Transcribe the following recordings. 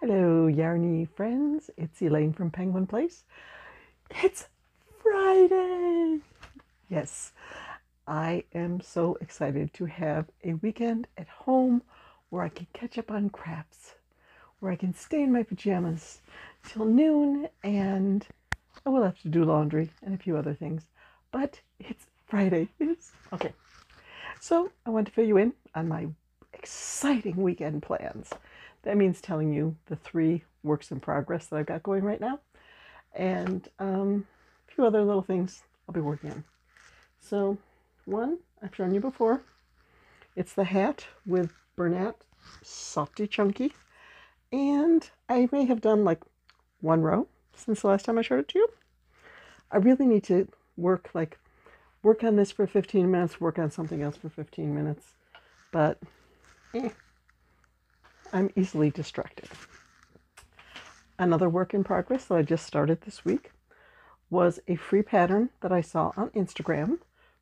Hello, Yarny friends. It's Elaine from Penguin Place. It's Friday. Yes, I am so excited to have a weekend at home where I can catch up on crafts, where I can stay in my pajamas till noon, and I will have to do laundry and a few other things. But it's Friday. It's okay. So I want to fill you in on my exciting weekend plans. That means telling you the three works in progress that I've got going right now, and um, a few other little things I'll be working on. So, one I've shown you before. It's the hat with Bernat Softee Chunky, and I may have done like one row since the last time I showed it to you. I really need to work like work on this for 15 minutes, work on something else for 15 minutes, but eh, I'm easily distracted. Another work in progress that I just started this week was a free pattern that I saw on Instagram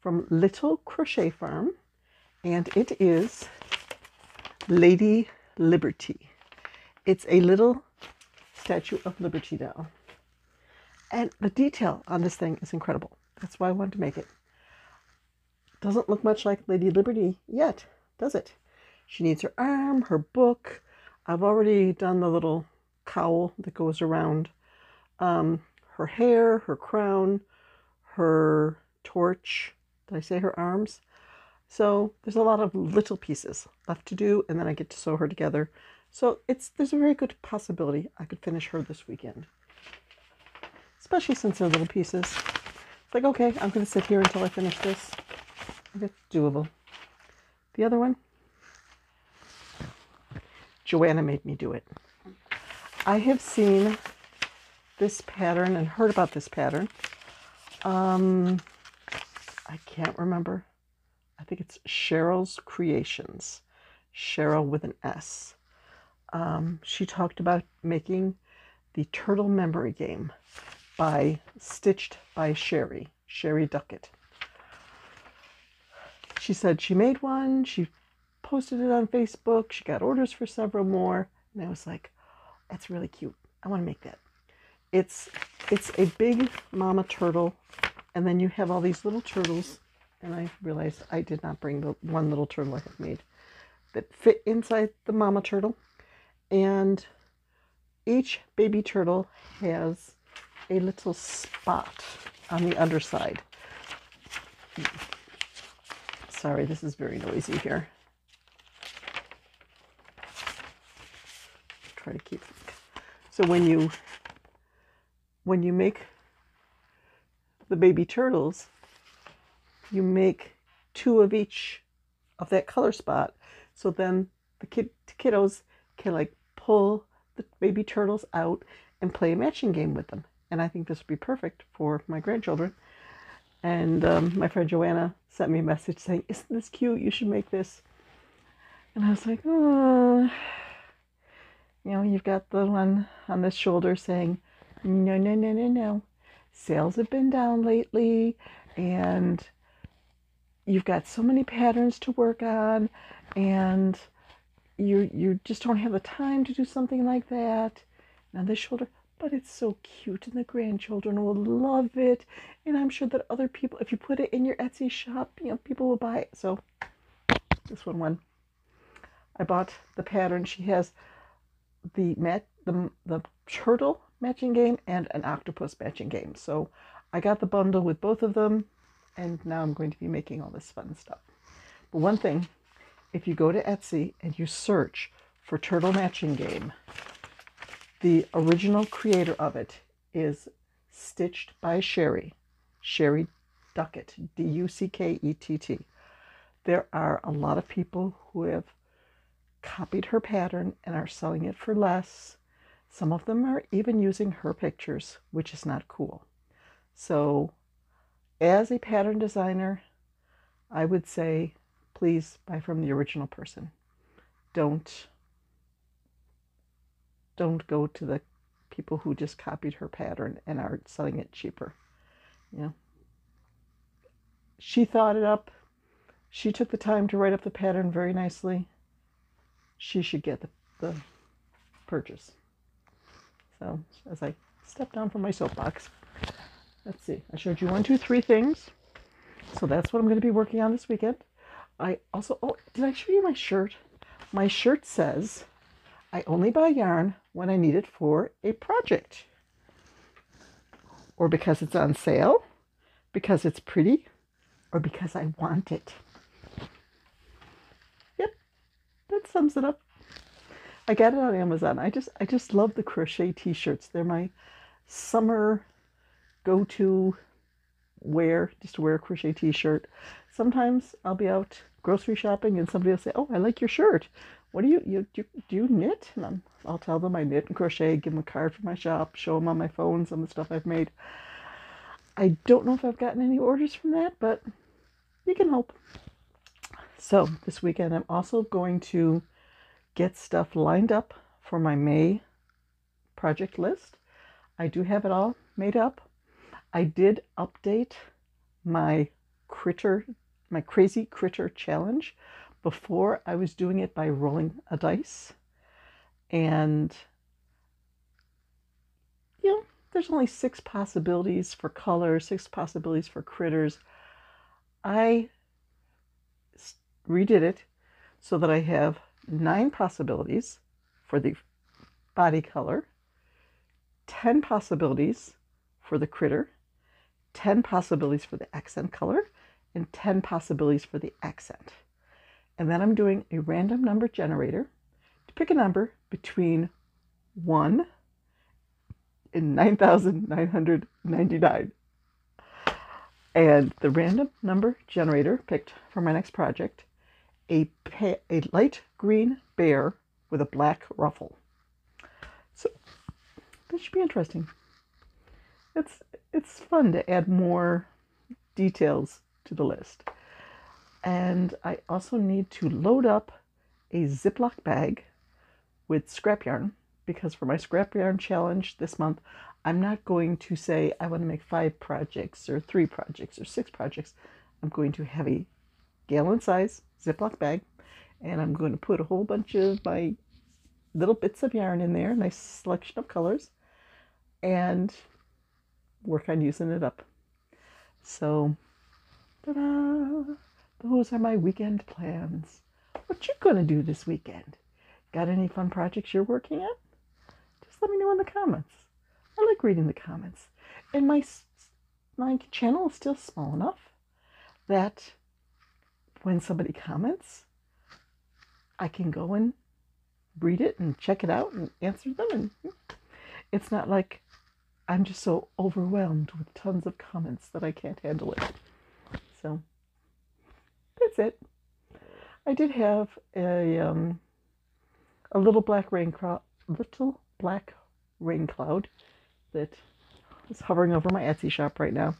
from Little Crochet Farm, and it is Lady Liberty. It's a little Statue of Liberty doll. And the detail on this thing is incredible. That's why I wanted to make it. Doesn't look much like Lady Liberty yet, does it? She needs her arm, her book. I've already done the little cowl that goes around um, her hair, her crown, her torch. Did I say her arms? So there's a lot of little pieces left to do, and then I get to sew her together. So it's there's a very good possibility I could finish her this weekend, especially since they're little pieces. It's like okay, I'm going to sit here until I finish this. It's doable. The other one, Joanna made me do it. I have seen this pattern and heard about this pattern. Um, I can't remember. I think it's Cheryl's Creations. Cheryl with an S. Um, she talked about making the Turtle Memory Game by Stitched by Shari, Shari Duckett. She said she made one, she posted it on Facebook, she got orders for several more, and I was like, that's really cute. I want to make that. It's it's a big mama turtle, and then you have all these little turtles, and I realized I did not bring the one little turtle I have made that fit inside the mama turtle, and each baby turtle has a little spot on the underside. Sorry, this is very noisy here. Try to keep. So when you when you make the baby turtles, you make two of each of that color spot. So then the kid kiddos can like pull the baby turtles out and play a matching game with them. And I think this would be perfect for my grandchildren and um, my friend Joanna sent me a message saying, Isn't this cute? You should make this. And I was like, Oh, you know, you've got the one on the shoulder saying, No, no, no, no, no. Sales have been down lately, and you've got so many patterns to work on, and you you just don't have the time to do something like that. And on the shoulder, but it's so cute and the grandchildren will love it and i'm sure that other people if you put it in your etsy shop you know people will buy it so this one won i bought the pattern she has the mat the, the turtle matching game and an octopus matching game so i got the bundle with both of them and now i'm going to be making all this fun stuff but one thing if you go to etsy and you search for turtle matching game the original creator of it is stitched by Shari, Shari Duckett, D U C K E T T. There are a lot of people who have copied her pattern and are selling it for less. Some of them are even using her pictures, which is not cool. So, as a pattern designer, I would say please buy from the original person. Don't don't go to the people who just copied her pattern and are selling it cheaper. You know, she thought it up. She took the time to write up the pattern very nicely. She should get the, the purchase. So as I step down from my soapbox, let's see. I showed you one, two, three things. So that's what I'm going to be working on this weekend. I also, oh, did I show you my shirt? My shirt says, I only buy yarn when I need it for a project. Or because it's on sale, because it's pretty, or because I want it. That sums it up. I got it on Amazon. I just I just love the crochet t-shirts. They're my summer go-to wear, just to wear a crochet t-shirt. Sometimes I'll be out grocery shopping and somebody will say, "Oh, I like your shirt. What do you you do? You, do you knit?" And I'm, I'll tell them I knit and crochet. Give them a card for my shop. Show them on my phone some of the stuff I've made. I don't know if I've gotten any orders from that, but you can hope. So this weekend, I'm also going to get stuff lined up for my May project list. I do have it all made up. I did update my critter, my crazy critter challenge. Before I was doing it by rolling a dice. And, you know, there's only six possibilities for color, six possibilities for critters. I redid it so that I have nine possibilities for the body color, 10 possibilities for the critter, 10 possibilities for the accent color, and 10 possibilities for the accent. And then I'm doing a random number generator to pick a number between 1 and 9,999. And the random number generator picked for my next project a, a light green bear with a black ruffle. So that should be interesting. It's it's fun to add more details to the list. And I also need to load up a Ziploc bag with scrap yarn because for my scrap yarn challenge this month, I'm not going to say I want to make five projects or three projects or six projects. I'm going to have a gallon size Ziploc bag and I'm going to put a whole bunch of my little bits of yarn in there, nice selection of colors, and work on using it up. So, ta-da! Those are my weekend plans. What you gonna do this weekend? Got any fun projects you're working on? Just let me know in the comments. I like reading the comments. And my my channel is still small enough that when somebody comments, I can go and read it and check it out and answer them. And it's not like I'm just so overwhelmed with tons of comments that I can't handle it. So that's it. I did have a um, a little black rain cloud, little black rain cloud that is hovering over my Etsy shop right now.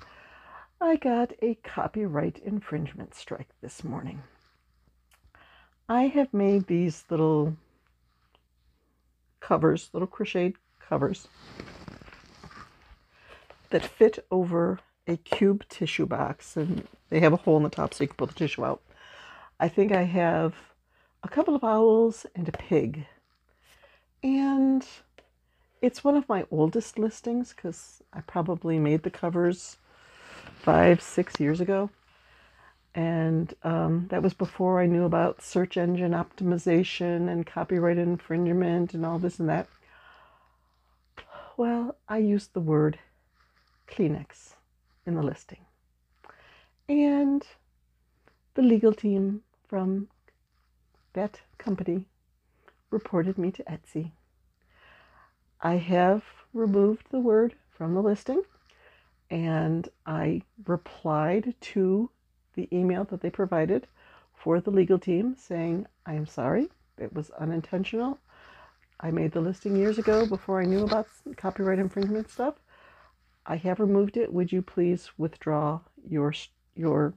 I got a copyright infringement strike this morning. I have made these little covers, little crocheted covers that fit over a cube tissue box and they have a hole in the top so you can pull the tissue out. I think I have a couple of owls and a pig. And it's one of my oldest listings because I probably made the covers five, six years ago. And um, that was before I knew about search engine optimization and copyright infringement and all this and that. Well, I used the word Kleenex in the listing. And the legal team from that company reported me to Etsy. I have removed the word from the listing and I replied to the email that they provided for the legal team saying, I am sorry, it was unintentional. I made the listing years ago before I knew about copyright infringement stuff. I have removed it. Would you please withdraw your your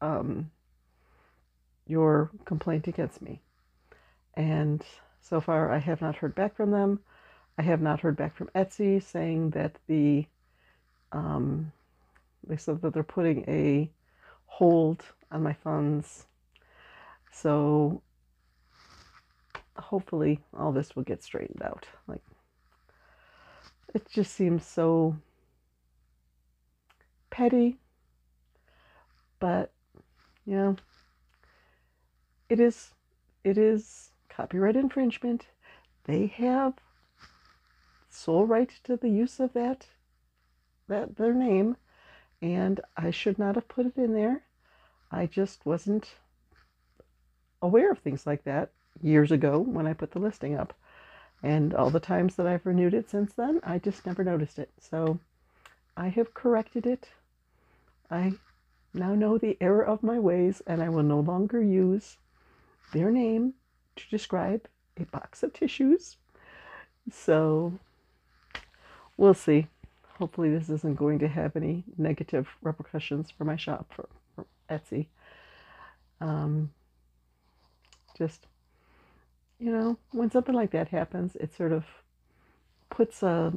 um, your complaint against me? And so far, I have not heard back from them. I have not heard back from Etsy saying that the um, they said that they're putting a hold on my funds. So hopefully all this will get straightened out. Like it just seems so petty, but you know, it is it is copyright infringement. They have sole right to the use of that that their name and I should not have put it in there. I just wasn't aware of things like that years ago when I put the listing up. And all the times that I've renewed it since then, I just never noticed it. So I have corrected it. I now know the error of my ways, and I will no longer use their name to describe a box of tissues. So we'll see. Hopefully, this isn't going to have any negative repercussions for my shop for, for Etsy. Um, just, you know, when something like that happens, it sort of puts a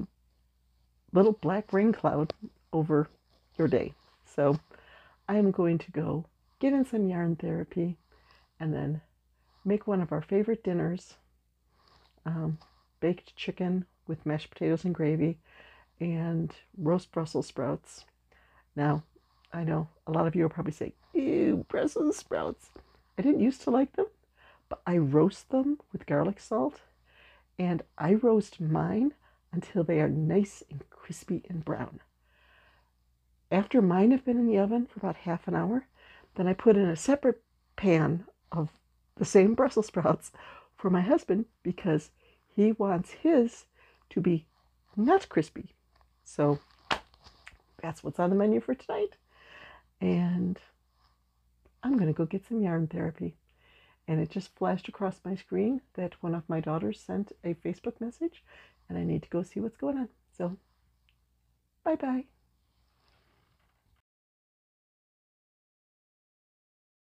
little black rain cloud over your day. So I am going to go get in some yarn therapy and then make one of our favorite dinners um, baked chicken with mashed potatoes and gravy and roast Brussels sprouts. Now, I know a lot of you will probably say, Ew, Brussels sprouts. I didn't used to like them, but I roast them with garlic salt and I roast mine until they are nice and crispy and brown. After mine have been in the oven for about half an hour, then I put in a separate pan of the same Brussels sprouts for my husband because he wants his to be not crispy. So that's what's on the menu for tonight. And I'm going to go get some yarn therapy. And it just flashed across my screen that one of my daughters sent a Facebook message, and I need to go see what's going on. So, bye bye.